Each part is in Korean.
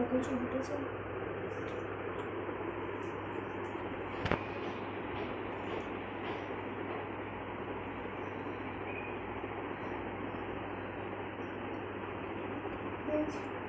먹을 준비해서 Thank you.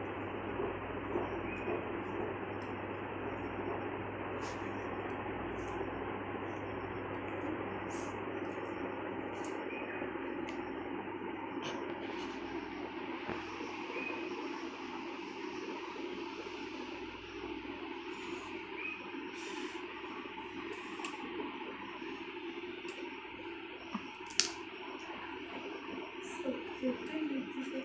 絶対に一致してる。